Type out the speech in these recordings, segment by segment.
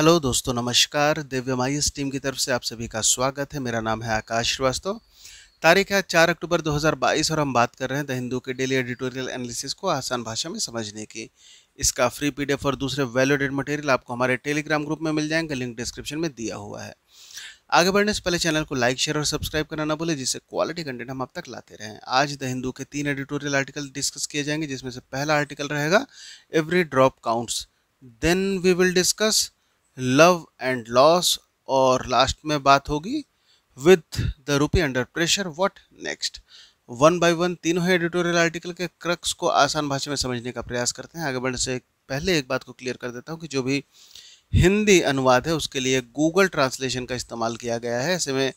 Hello दोस्तों, नमस्कार। दिव्यमाइस team की तरफ़ से आप सभी का स्वागत है। मेरा नाम है आकाश श्रीवास्तव। तारीख है चार अक्टूबर 2022 और हम बात कर रहे हैं द हिंदू के डेली एडिटोरियल एनालिसिस को आसान भाषा में समझने की। इसका फ्री पीडीएफ और दूसरे वैल्यूडेड मटेरियल आपको हमारे टेलीग्राम ग्रुप में मिल जाएँगे। लिंक डिस्क्रिप्शन में दिया हुआ है। आगे बढ़ने से पहले चैनल को लाइक, शेयर और सब्सक्राइब करना ना भूले, जिससे क्वालिटी कंटेंट हम अब तक लाते रहें। आज द हिंदू के तीन एडिटोरियल आर्टिकल डिस्कस किए जाएँगे, जिसमें से पहला आर्टिकल रहेगा, every drop counts. Then we will discuss love and loss और लास्ट में बात होगी with the rupee under pressure what next one by one तीनों ही एडिटोरियल आर्टिकल के क्रक्स को आसान भाषा में समझने का प्रयास करते हैं। आगे बढ़ने से पहले एक बात को क्लियर कर देता हूँ कि जो भी हिंदी अनुवाद है, उसके लिए गूगल ट्रांसलेशन का इस्तेमाल किया गया है। ऐसे में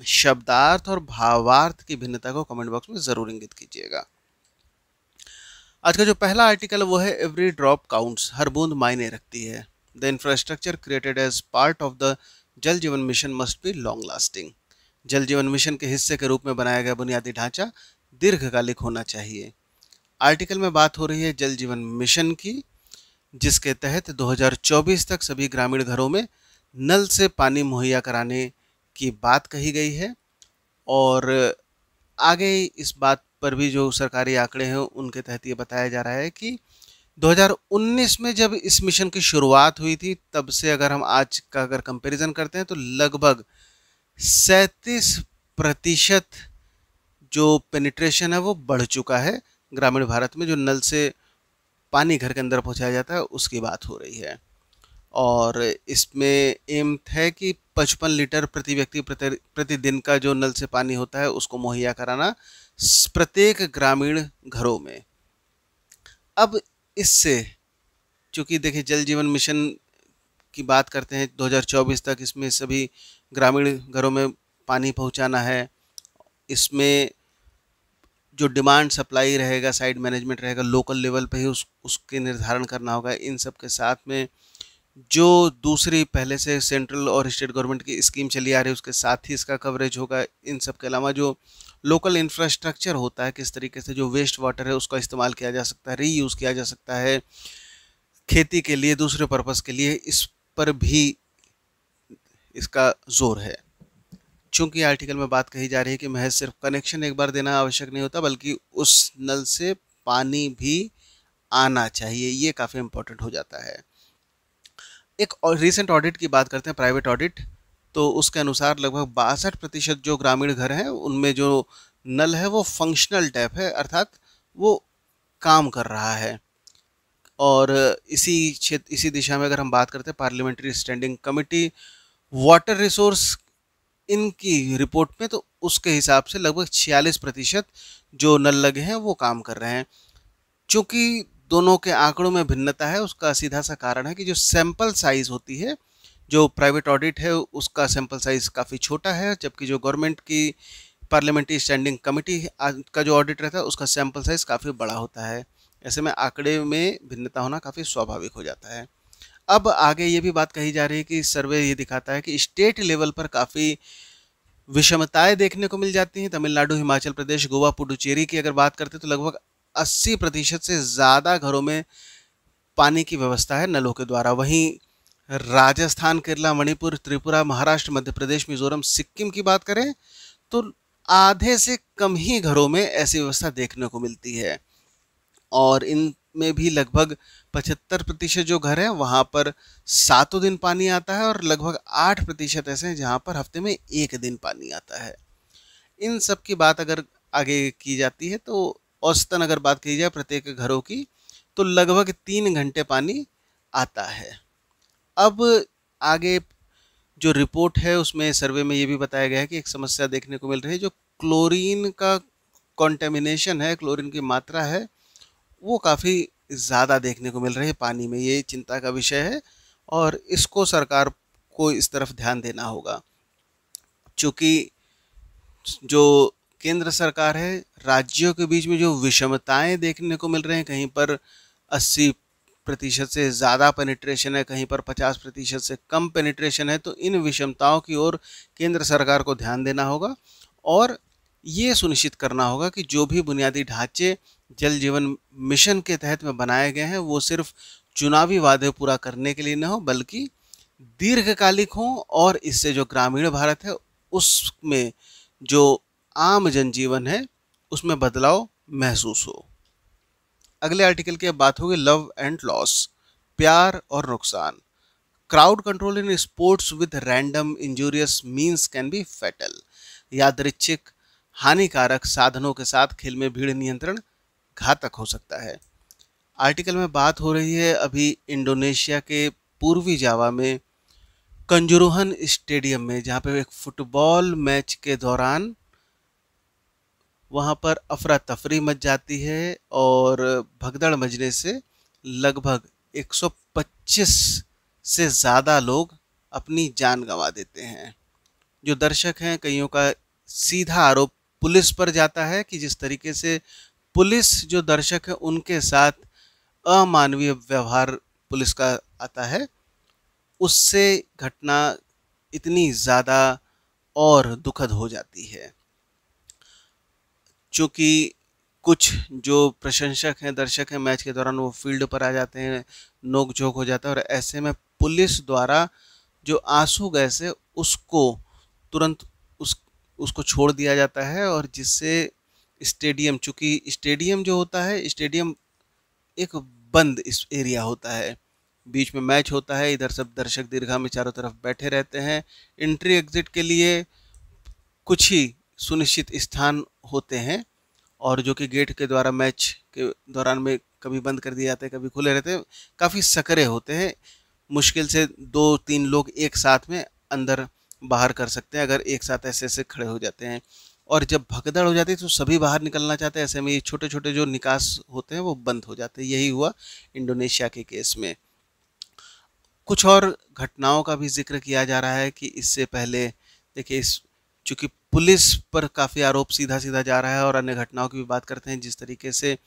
शब्दार्थ और भावार्थ की भिन्नता को कमेंट बॉक्स में ज़रूर इंगित कीजिएगा। आज का जो पहला आर्टिकल वो है एवरी ड्रॉप काउंट्स हर बूंद मायने रखती है। The infrastructure created as part of the Jal Jeevan mission must be long lasting Jal Jeevan mission के हिस्से के रूप में बनाया गया बुनियादी ढांचा दीर्घकालिक होना चाहिए। आर्टिकल में बात हो रही है जल जीवन मिशन की, जिसके तहत 2024 तक सभी ग्रामीण घरों में नल से पानी मुहैया कराने की बात कही गई है। और आगे इस बात पर भी जो सरकारी आंकड़े हैं, उनके तहत ये बताया जा रहा है कि 2019 में जब इस मिशन की शुरुआत हुई थी, तब से अगर हम आज का अगर कंपैरिजन करते हैं तो लगभग सैंतीस प्रतिशत जो पेनिट्रेशन है वो बढ़ चुका है ग्रामीण भारत में, जो नल से पानी घर के अंदर पहुँचाया जाता है, उसकी बात हो रही है। और इसमें एम है कि 55 लीटर प्रति व्यक्ति प्रतिदिन का जो नल से पानी होता है, उसको मुहैया कराना प्रत्येक ग्रामीण घरों में। अब इससे चूँकि देखिए, जल जीवन मिशन की बात करते हैं 2024 तक इसमें सभी ग्रामीण घरों में पानी पहुंचाना है। इसमें जो डिमांड सप्लाई रहेगा, साइड मैनेजमेंट रहेगा, लोकल लेवल पे ही उस, उसके निर्धारण करना होगा। इन सब के साथ में जो दूसरी पहले से सेंट्रल और स्टेट गवर्नमेंट की स्कीम चली आ रही है, उसके साथ ही इसका कवरेज होगा। इन सब के अलावा जो लोकल इंफ्रास्ट्रक्चर होता है, किस तरीके से जो वेस्ट वाटर है, उसका इस्तेमाल किया जा सकता है रीयूज़ किया जा सकता है, खेती के लिए, दूसरे पर्पज़ के लिए, इस पर भी इसका ज़ोर है। चूँकि आर्टिकल में बात कही जा रही है कि महज सिर्फ़ कनेक्शन एक बार देना आवश्यक नहीं होता, बल्कि उस नल से पानी भी आना चाहिए, ये काफ़ी इम्पोर्टेंट हो जाता है। एक रिसेंट ऑडिट की बात करते हैं प्राइवेट ऑडिट तो उसके अनुसार लगभग बासठ प्रतिशत जो ग्रामीण घर हैं, उनमें जो नल है, वो फंक्शनल टैप है, अर्थात वो काम कर रहा है। और इसी क्षेत्र इसी दिशा में अगर हम बात करते हैं parliamentary standing committee water resource इनकी रिपोर्ट में तो उसके हिसाब से लगभग छियालीस प्रतिशत जो नल लगे हैं, वो काम कर रहे हैं। चूँकि दोनों के आंकड़ों में भिन्नता है, उसका सीधा सा कारण है कि जो सैंपल साइज़ होती है, जो प्राइवेट ऑडिट है, उसका सैंपल साइज़ काफ़ी छोटा है, जबकि जो गवर्नमेंट की पार्लियामेंट्री स्टैंडिंग कमेटी का जो ऑडिट रहता है, उसका सैंपल साइज़ काफ़ी बड़ा होता है। ऐसे में आंकड़े में भिन्नता होना काफ़ी स्वाभाविक हो जाता है। अब आगे ये भी बात कही जा रही है कि सर्वे ये दिखाता है कि स्टेट लेवल पर काफ़ी विषमताएँ देखने को मिल जाती हैं। तमिलनाडु, हिमाचल प्रदेश, गोवा, पुडुचेरी की अगर बात करते तो लगभग 80 प्रतिशत से ज़्यादा घरों में पानी की व्यवस्था है नलों के द्वारा। वहीं राजस्थान, केरला, मणिपुर, त्रिपुरा, महाराष्ट्र, मध्य प्रदेश, मिजोरम, सिक्किम की बात करें तो आधे से कम ही घरों में ऐसी व्यवस्था देखने को मिलती है। और इनमें भी लगभग पचहत्तर प्रतिशत जो घर हैं, वहाँ पर सातों दिन पानी आता है और लगभग आठ प्रतिशत ऐसे हैं जहाँ पर हफ़्ते में एक दिन पानी आता है। इन सब की बात अगर आगे की जाती है तो औसतन अगर बात की जाए प्रत्येक घरों की तो लगभग तीन घंटे पानी आता है। अब आगे जो रिपोर्ट है, उसमें सर्वे में ये भी बताया गया है कि एक समस्या देखने को मिल रही है, जो क्लोरीन का कॉन्टेमिनेशन है, क्लोरीन की मात्रा है, वो काफ़ी ज़्यादा देखने को मिल रही है पानी में। ये चिंता का विषय है और इसको सरकार को इस तरफ़ ध्यान देना होगा। चूँकि जो केंद्र सरकार है, राज्यों के बीच में जो विषमताएँ देखने को मिल रहे हैं, कहीं पर 80 प्रतिशत से ज़्यादा पेनिट्रेशन है, कहीं पर 50 प्रतिशत से कम पेनिट्रेशन है तो इन विषमताओं की ओर केंद्र सरकार को ध्यान देना होगा। और ये सुनिश्चित करना होगा कि जो भी बुनियादी ढांचे जल जीवन मिशन के तहत में बनाए गए हैं, वो सिर्फ़ चुनावी वादे पूरा करने के लिए न हो, बल्कि दीर्घकालिक हों और इससे जो ग्रामीण भारत है, उसमें जो आम जनजीवन है, उसमें बदलाव महसूस हो। अगले आर्टिकल की बात होगी लव एंड लॉस प्यार और नुकसान। Crowd control in sports with random injurious means can be fatal यादृच्छिक हानिकारक साधनों के साथ खेल में भीड़ नियंत्रण घातक हो सकता है। आर्टिकल में बात हो रही है अभी इंडोनेशिया के पूर्वी जावा में कंजुरुहन स्टेडियम में, जहाँ पे एक फुटबॉल मैच के दौरान वहाँ पर अफरा तफरी मच जाती है और भगदड़ मचने से लगभग 125 से ज़्यादा लोग अपनी जान गंवा देते हैं। जो दर्शक हैं, कईयों का सीधा आरोप पुलिस पर जाता है कि जिस तरीके से पुलिस जो दर्शक है, उनके साथ अमानवीय व्यवहार पुलिस का आता है, उससे घटना इतनी ज़्यादा और दुखद हो जाती है। चूँकि कुछ जो प्रशंसक हैं, दर्शक हैं मैच के दौरान वो फ़ील्ड पर आ जाते हैं नोक झोंक हो जाता है और ऐसे में पुलिस द्वारा जो आँसू गैस है, उसको तुरंत उस, उसको छोड़ दिया जाता है और जिससे स्टेडियम, चूँकि स्टेडियम जो होता है, स्टेडियम एक बंद इस एरिया होता है। बीच में मैच होता है, इधर सब दर्शक दीर्घा में चारों तरफ़ बैठे रहते हैं। एंट्री एग्जिट के लिए कुछ ही सुनिश्चित स्थान होते हैं और जो कि गेट के द्वारा मैच के दौरान में कभी बंद कर दिए जाते हैं, कभी खुले रहते हैं, काफ़ी सकरे होते हैं। मुश्किल से दो तीन लोग एक साथ में अंदर बाहर कर सकते हैं, अगर एक साथ ऐसे ऐसे खड़े हो जाते हैं। और जब भगदड़ हो जाती है तो सभी बाहर निकलना चाहते हैं, ऐसे में ये छोटे छोटे जो निकास होते हैं वो बंद हो जाते हैं। यही हुआ इंडोनेशिया के केस में। कुछ और घटनाओं का भी ज़िक्र किया जा रहा है कि इससे पहले, देखिए इस, चूँकि पुलिस पर काफ़ी आरोप सीधा सीधा जा रहा है और अन्य घटनाओं की भी बात करते हैं। जिस तरीके से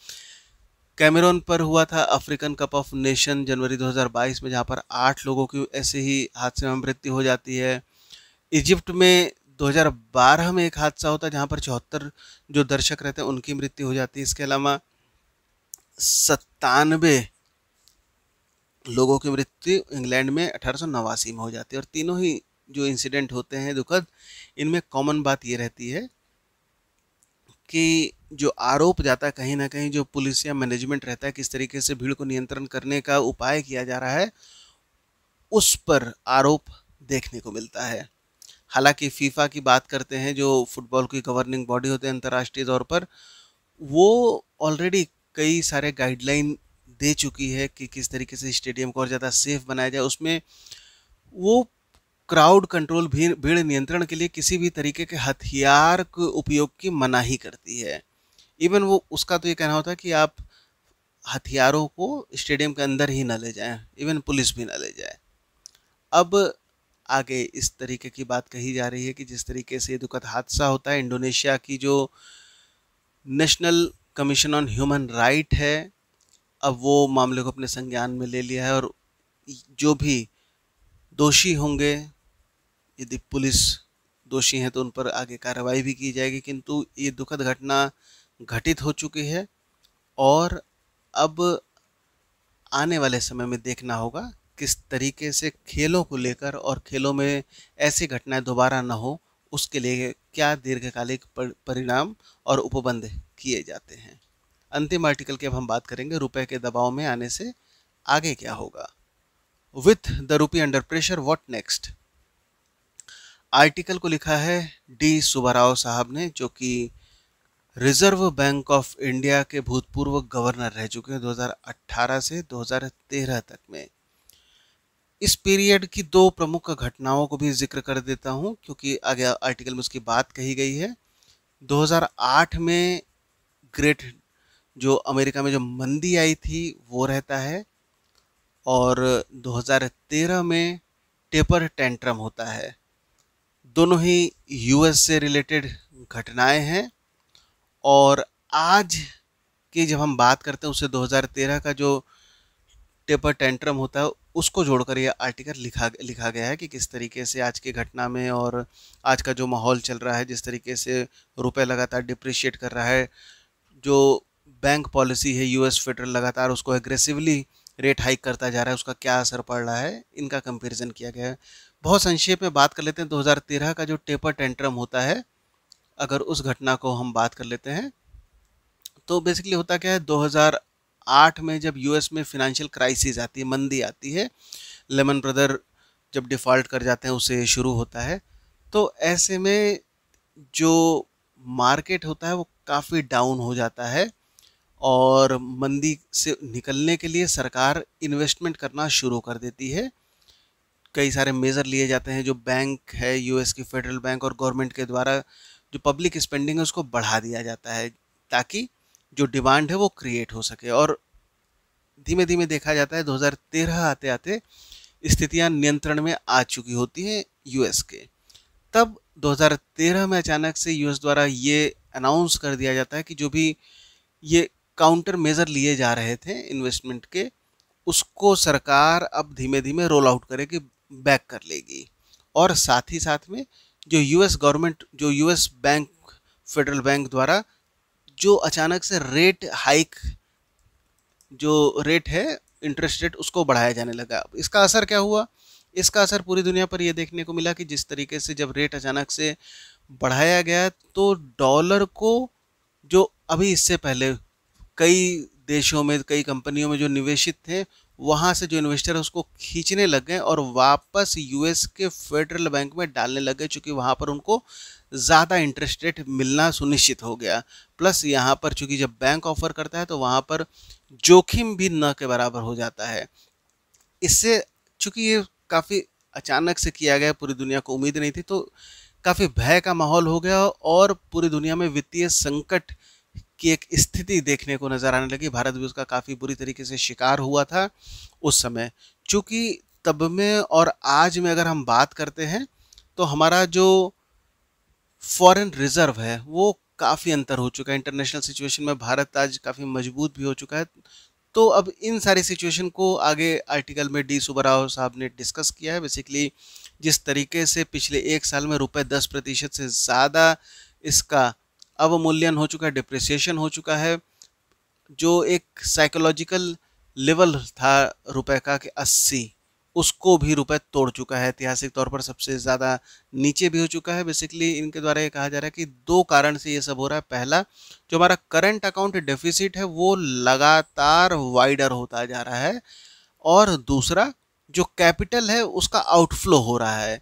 कैमरून पर हुआ था अफ्रीकन कप ऑफ़ नेशन जनवरी 2022 में, जहाँ पर आठ लोगों की ऐसे ही हादसे में मृत्यु हो जाती है। इजिप्ट में 2012 में एक हादसा होता है, जहाँ पर चौहत्तर जो दर्शक रहते हैं, उनकी मृत्यु हो जाती है। इसके अलावा सत्तानवे लोगों की मृत्यु इंग्लैंड में अठारह सौ नवासी में हो जाती है और तीनों ही जो इंसिडेंट होते हैं, दुखद, इनमें कॉमन बात ये रहती है कि जो आरोप जाता कहीं ना कहीं जो पुलिस या मैनेजमेंट रहता है, किस तरीके से भीड़ को नियंत्रण करने का उपाय किया जा रहा है, उस पर आरोप देखने को मिलता है। हालाँकि फीफा की बात करते हैं, जो फुटबॉल की गवर्निंग बॉडी होते हैं, अंतर्राष्ट्रीय तौर पर, वो ऑलरेडी कई सारे गाइडलाइन दे चुकी है कि किस तरीके से स्टेडियम को और ज़्यादा सेफ़ बनाया जाए। उसमें वो क्राउड कंट्रोल भीड़ भीड़ नियंत्रण के लिए किसी भी तरीके के हथियार के उपयोग की मनाही करती है। इवन वो, उसका तो ये कहना होता है कि आप हथियारों को स्टेडियम के अंदर ही ना ले जाएँ इवन पुलिस भी ना ले जाए। अब आगे इस तरीके की बात कही जा रही है कि जिस तरीके से दुखद हादसा होता है, इंडोनेशिया की जो national commission on human right है, अब वो मामले को अपने संज्ञान में ले लिया है और जो भी दोषी होंगे यदि पुलिस दोषी हैं तो उन पर आगे कार्रवाई भी की जाएगी, किंतु ये दुखद घटना घटित हो चुकी है और अब आने वाले समय में देखना होगा किस तरीके से खेलों को लेकर और खेलों में ऐसी घटनाएँ दोबारा न हो, उसके लिए क्या दीर्घकालिक परिणाम और उपबंध किए जाते हैं। अंतिम आर्टिकल की अब हम बात करेंगे, रुपए के दबाव में आने से आगे क्या होगा। With the rupee under pressure what next article को लिखा है डी सुबाराव साहब ने, जो कि रिज़र्व बैंक ऑफ़ इंडिया के भूतपूर्व गवर्नर रह चुके हैं 2018 से 2013 तक में। इस पीरियड की दो प्रमुख घटनाओं को भी ज़िक्र कर देता हूँ, क्योंकि आगे आर्टिकल में उसकी बात कही गई है। 2008 में ग्रेट, जो अमेरिका में जो मंदी आई थी, वो रहता है। और 2013 में टेपर टेंट्रम होता है। दोनों ही यूएस से रिलेटेड घटनाएँ हैं और आज की जब हम बात करते हैं उससे 2013 का जो टेपर टेंट्रम होता है, उसको जोड़कर ये आर्टिकल लिखा लिखा गया है कि किस तरीके से आज की घटना में और आज का जो माहौल चल रहा है, जिस तरीके से रुपए लगातार डिप्रिशिएट कर रहा है, जो बैंक पॉलिसी है यूएस फेडरल लगातार उसको एग्रेसिवली रेट हाइक करता जा रहा है, उसका क्या असर पड़ रहा है, इनका कंपेरिजन किया गया है। बहुत संक्षेप में बात कर लेते हैं। 2013 का जो टेपर टेंट्रम होता है, अगर उस घटना को हम बात कर लेते हैं तो बेसिकली होता क्या है 2008 में जब यूएस में फिनेंशियल क्राइसिस आती है, मंदी आती है लेमन ब्रदर जब डिफ़ॉल्ट कर जाते हैं, उसे शुरू होता है तो ऐसे में जो मार्केट होता है, वो काफ़ी डाउन हो जाता है और मंदी से निकलने के लिए सरकार इन्वेस्टमेंट करना शुरू कर देती है। कई सारे मेज़र लिए जाते हैं जो बैंक है यूएस की फेडरल बैंक और गवर्नमेंट के द्वारा जो पब्लिक स्पेंडिंग है उसको बढ़ा दिया जाता है ताकि जो डिमांड है वो क्रिएट हो सके। और धीमे धीमे देखा जाता है 2013 आते आते स्थितियाँ नियंत्रण में आ चुकी होती हैं यूएस के। तब 2013 में अचानक से यूएस द्वारा ये अनाउंस कर दिया जाता है कि जो भी ये काउंटर मेजर लिए जा रहे थे इन्वेस्टमेंट के, उसको सरकार अब धीमे धीमे रोल आउट करेगी बैक कर लेगी। और साथ ही साथ में जो यूएस गवर्नमेंट जो यूएस बैंक फेडरल बैंक द्वारा जो अचानक से रेट हाइक जो रेट है इंटरेस्ट रेट उसको बढ़ाया जाने लगा। इसका असर क्या हुआ? इसका असर पूरी दुनिया पर यह देखने को मिला कि जिस तरीके से जब रेट अचानक से बढ़ाया गया तो डॉलर को जो अभी इससे पहले कई देशों में, कई कंपनियों में जो निवेशित थे वहाँ से जो इन्वेस्टर है उसको खींचने लग गए और वापस यूएस के फेडरल बैंक में डालने लग गए, चूँकि वहाँ पर उनको ज़्यादा इंटरेस्ट रेट मिलना सुनिश्चित हो गया। प्लस यहाँ पर चूँकि जब बैंक ऑफ़र करता है तो वहाँ पर जोखिम भी न के बराबर हो जाता है। इससे चूँकि ये काफ़ी अचानक से किया गया, पूरी दुनिया को उम्मीद नहीं थी तो काफ़ी भय का माहौल हो गया और पूरी दुनिया में वित्तीय संकट की एक स्थिति देखने को नज़र आने लगी। भारत भी उसका काफ़ी बुरी तरीके से शिकार हुआ था उस समय। चूँकि तब में और आज में अगर हम बात करते हैं तो हमारा जो फॉरेन रिज़र्व है, वो काफ़ी अंतर हो चुका है। इंटरनेशनल सिचुएशन में भारत आज काफ़ी मज़बूत भी हो चुका है। तो अब इन सारी सिचुएशन को आगे आर्टिकल में डी सुबराव साहब ने डिस्कस किया है। बेसिकली जिस तरीके से पिछले एक साल में रुपए दस प्रतिशत से ज़्यादा इसका अवमूल्यन हो चुका है डिप्रिसिएशन हो चुका है, जो एक साइकोलॉजिकल लेवल था रुपए का कि अस्सी, उसको भी रुपए तोड़ चुका है। ऐतिहासिक तौर पर सबसे ज़्यादा नीचे भी हो चुका है। बेसिकली इनके द्वारा ये कहा जा रहा है कि दो कारण से ये सब हो रहा है। पहला, जो हमारा करंट अकाउंट डेफिसिट है, वो लगातार वाइडर होता जा रहा है। और दूसरा, जो कैपिटल है, उसका आउटफ्लो हो रहा है।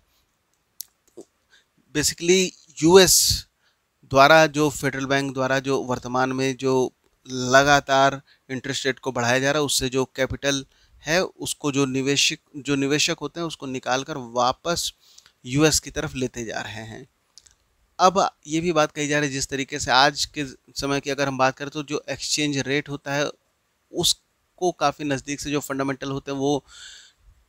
बेसिकली यूएस द्वारा जो फेडरल बैंक द्वारा जो वर्तमान में जो लगातार इंटरेस्ट रेट को बढ़ाया जा रहा है, उससे जो कैपिटल है, उसको जो निवेशक जो निवेशक होते हैं, उसको निकाल कर वापस यूएस की तरफ़ लेते जा रहे हैं। अब ये भी बात कही जा रही है, जिस तरीके से आज के समय की अगर हम बात करें तो जो एक्सचेंज रेट होता है, उसको काफ़ी नज़दीक से जो फंडामेंटल होते हैं, वो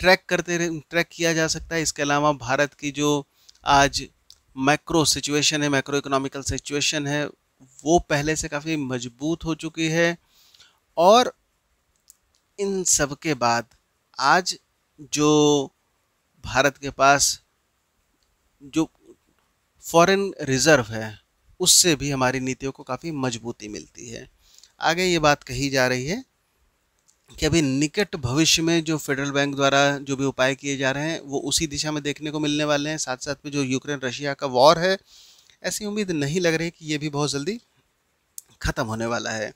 ट्रैक करते ट्रैक किया जा सकता है। इसके अलावा भारत की जो आज मैक्रो सिचुएशन है मैक्रो इकोनॉमिकल सिचुएशन है, वो पहले से काफ़ी मज़बूत हो चुकी है। और इन सब के बाद आज जो भारत के पास जो फॉरेन रिज़र्व है, उससे भी हमारी नीतियों को काफ़ी मजबूती मिलती है। आगे ये बात कही जा रही है कि अभी निकट भविष्य में जो फेडरल बैंक द्वारा जो भी उपाय किए जा रहे हैं, वो उसी दिशा में देखने को मिलने वाले हैं। साथ साथ में जो यूक्रेन रशिया का वॉर है, ऐसी उम्मीद नहीं लग रही कि ये भी बहुत जल्दी ख़त्म होने वाला है।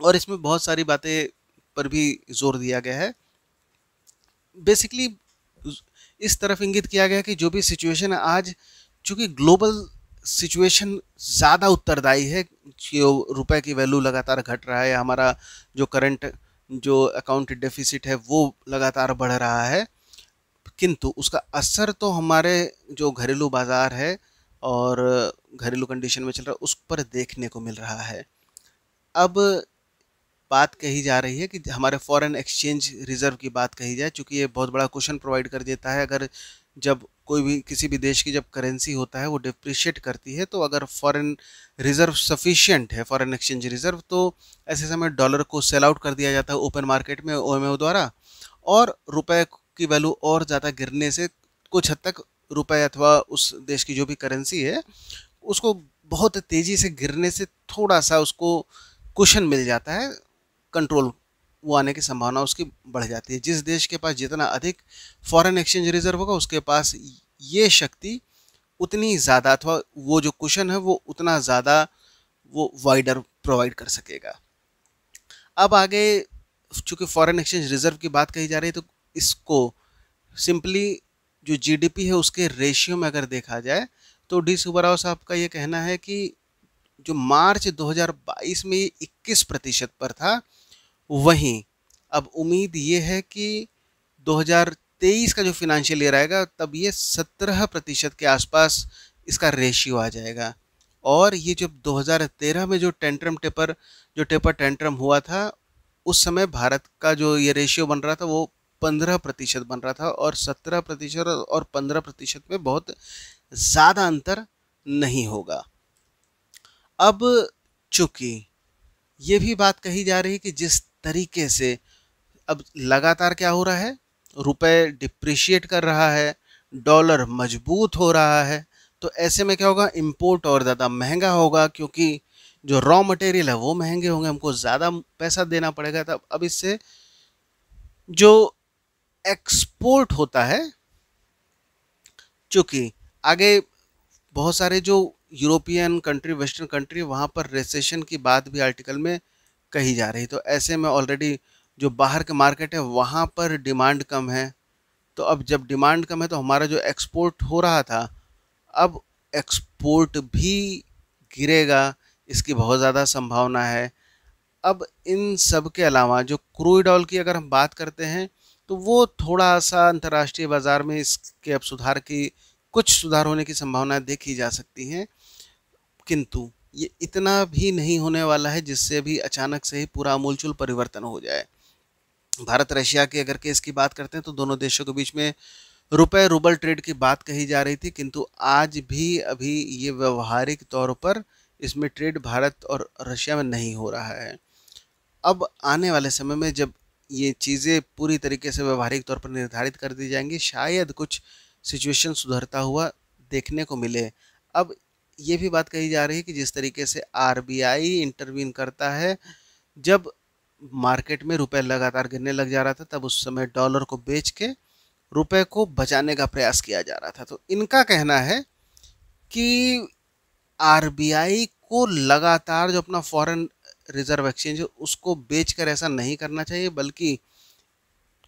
और इसमें बहुत सारी बातें पर भी ज़ोर दिया गया है। बेसिकली इस तरफ़ इंगित किया गया कि जो भी सिचुएशन आज, चूँकि ग्लोबल सिचुएशन ज़्यादा उत्तरदायी है, कि रुपए की वैल्यू लगातार घट रहा है हमारा जो करंट जो अकाउंट डेफिसिट है, वो लगातार बढ़ रहा है। किंतु उसका असर तो हमारे जो घरेलू बाज़ार है और घरेलू कंडीशन में चल रहा है, उस पर देखने को मिल रहा है। अब बात कही जा रही है कि हमारे फॉरेन एक्सचेंज रिज़र्व की बात कही जाए, चूँकि ये बहुत बड़ा क्वेश्चन प्रोवाइड कर देता है। अगर जब कोई भी किसी भी देश की जब करेंसी होता है, वो डिप्रिशिएट करती है तो अगर फॉरेन रिज़र्व सफिशिएंट है फॉरेन एक्सचेंज रिज़र्व तो ऐसे समय डॉलर को सेल आउट कर दिया जाता है ओपन मार्केट में ओ द्वारा, और रुपए की वैल्यू और ज़्यादा गिरने से कुछ हद तक रुपए अथवा उस देश की जो भी करेंसी है, उसको बहुत तेज़ी से गिरने से थोड़ा सा उसको कुशन मिल जाता है। कंट्रोल वो आने की संभावना उसकी बढ़ जाती है। जिस देश के पास जितना अधिक फॉरेन एक्सचेंज रिज़र्व होगा, उसके पास ये शक्ति उतनी ज़्यादा अथवा वो जो कुशन है, वो उतना ज़्यादा वो वाइडर प्रोवाइड कर सकेगा। अब आगे चूँकि फॉरेन एक्सचेंज रिज़र्व की बात कही जा रही है तो इसको सिंपली जो जीडीपी है, उसके रेशियो में अगर देखा जाए तो डी सुबराव साहब का ये कहना है कि जो मार्च 2022 में 21 प्रतिशत पर था वहीं। अब उम्मीद ये है कि 2023 का जो फिनंशियल ईयर आएगा, तब ये 17 प्रतिशत के आसपास इसका रेशियो आ जाएगा। और ये जब 2013 में जो टेंट्रम टेपर जो टेपर टेंट्रम हुआ था, उस समय भारत का जो ये रेशियो बन रहा था, वो पंद्रह प्रतिशत बन रहा था और सत्रह प्रतिशत और पंद्रह प्रतिशत में बहुत ज़्यादा अंतर नहीं होगा। अब चूँकि ये भी बात कही जा रही है कि जिस तरीके से। अब लगातार क्या हो रहा है? रुपए डिप्रिशिएट कर रहा है डॉलर मज़बूत हो रहा है तो ऐसे में क्या होगा? इम्पोर्ट और ज़्यादा महँगा होगा, क्योंकि जो रॉ मटेरियल है वो महँगे होंगे, हमको ज़्यादा पैसा देना पड़ेगा। तब, अब इससे जो एक्सपोर्ट होता है, चूँकि आगे बहुत सारे जो यूरोपियन कंट्री वेस्टर्न कंट्री वहाँ पर रिसेशन की बात भी आर्टिकल में कही जा रही तो ऐसे में ऑलरेडी जो बाहर के मार्केट है, वहाँ पर डिमांड कम है। तो अब जब डिमांड कम है तो हमारा जो एक्सपोर्ट हो रहा था, अब एक्सपोर्ट भी गिरेगा, इसकी बहुत ज़्यादा संभावना है। अब इन सब के अलावा जो क्रूड ऑयल की अगर हम बात करते हैं तो वो थोड़ा सा अंतर्राष्ट्रीय बाज़ार में इसके अब सुधार की, कुछ सुधार होने की संभावनाएँ देखी जा सकती हैं। किंतु ये इतना भी नहीं होने वाला है जिससे भी अचानक से ही पूरा अमूलचूल परिवर्तन हो जाए। भारत रशिया की अगर केस की बात करते हैं तो दोनों देशों के बीच में रुपए रूबल ट्रेड की बात कही जा रही थी, किंतु आज भी अभी ये व्यवहारिक तौर पर इसमें ट्रेड भारत और रशिया में नहीं हो रहा है। अब आने वाले समय में जब ये चीज़ें पूरी तरीके से व्यवहारिक तौर पर निर्धारित कर दी जाएँगी, शायद कुछ सिचुएशन सुधरता हुआ देखने को मिले। अब ये भी बात कही जा रही है कि जिस तरीके से आरबीआई इंटरवीन करता है, जब मार्केट में रुपए लगातार गिरने लग जा रहा था, तब उस समय डॉलर को बेच के रुपए को बचाने का प्रयास किया जा रहा था। तो इनका कहना है कि आरबीआई को लगातार जो अपना फॉरेन रिज़र्व एक्सचेंज है, उसको बेचकर ऐसा नहीं करना चाहिए, बल्कि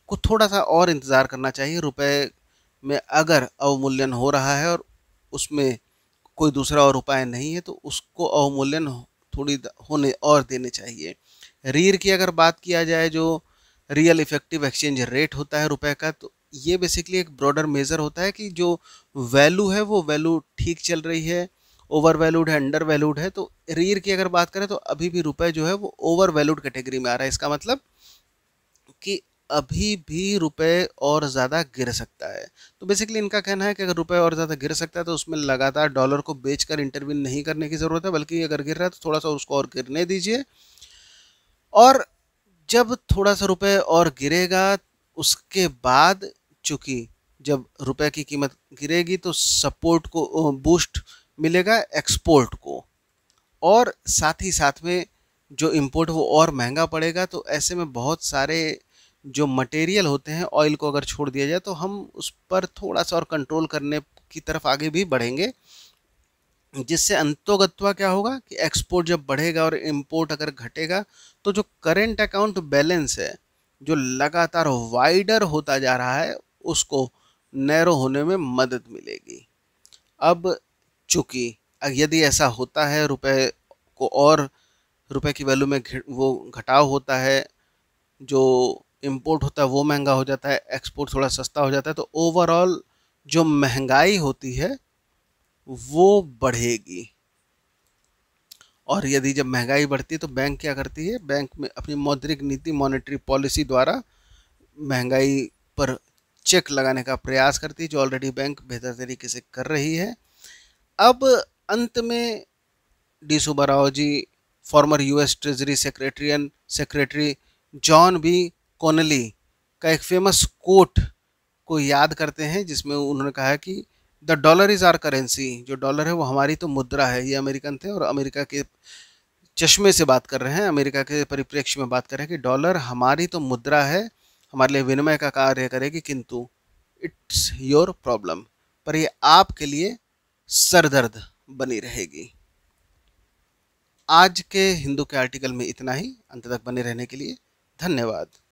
को थोड़ा सा और इंतज़ार करना चाहिए। रुपए में अगर अवमूल्यन हो रहा है और उसमें कोई दूसरा और उपाय नहीं है तो उसको अवमूल्यन थोड़ी होने और देने चाहिए। रीर की अगर बात किया जाए, जो रियल इफ़ेक्टिव एक्सचेंज रेट होता है रुपए का तो ये बेसिकली एक ब्रॉडर मेज़र होता है कि जो वैल्यू है, वो वैल्यू ठीक चल रही है ओवर वैल्यूड है अंडर वैल्यूड है तो रीर की अगर बात करें तो अभी भी रुपए जो है, वो ओवर वैल्यूड कैटेगरी में आ रहा है। इसका मतलब कि अभी भी रुपए और ज़्यादा गिर सकता है। तो बेसिकली इनका कहना है कि अगर रुपए और ज़्यादा गिर सकता है तो उसमें लगातार डॉलर को बेचकर इंटरव्यू नहीं करने की ज़रूरत है, बल्कि अगर गिर रहा है तो थोड़ा सा उसको और गिरने दीजिए। और जब थोड़ा सा रुपए और गिरेगा, उसके बाद चूँकि जब रुपए की कीमत गिरेगी तो सपोर्ट को बूस्ट मिलेगा एक्सपोर्ट को। और साथ ही साथ में जो इम्पोर्ट वो और महँगा पड़ेगा तो ऐसे में बहुत सारे जो मटेरियल होते हैं ऑयल को अगर छोड़ दिया जाए तो हम उस पर थोड़ा सा और कंट्रोल करने की तरफ़ आगे भी बढ़ेंगे। जिससे अंतोगत्वा क्या होगा कि एक्सपोर्ट जब बढ़ेगा और इम्पोर्ट अगर घटेगा तो जो करेंट अकाउंट बैलेंस है, जो लगातार वाइडर होता जा रहा है, उसको नैरो होने में मदद मिलेगी। अब चूँकि यदि ऐसा होता है, रुपए को और, रुपए की वैल्यू में वो घटाव होता है, जो इम्पोर्ट होता है, वो महँगा हो जाता है एक्सपोर्ट थोड़ा सस्ता हो जाता है तो ओवरऑल जो महँगाई होती है, वो बढ़ेगी। और यदि जब महँगाई बढ़ती है तो बैंक क्या करती है? बैंक में अपनी मौद्रिक नीति मॉनेटरी पॉलिसी द्वारा महँगाई पर चेक लगाने का प्रयास करती है, जो ऑलरेडी बैंक बेहतर तरीके से कर रही है। अब अंत में D Subbarao ji former US treasury सेक्रेटरियन secretary John B Connally का एक फ़ेमस कोट को याद करते हैं, जिसमें उन्होंने कहा कि the dollar is our currency जो डॉलर है वो हमारी तो मुद्रा है, ये अमेरिकन थे और अमेरिका के चश्मे से बात कर रहे हैं, अमेरिका के परिप्रेक्ष्य में बात कर रहे हैं कि डॉलर हमारी तो मुद्रा है, हमारे लिए विनिमय का कार्य करेगी, किंतु इट्स योर प्रॉब्लम पर ये आपके लिए सरदर्द बनी रहेगी। आज के हिंदू के आर्टिकल में इतना ही। अंत तक बने रहने के लिए धन्यवाद।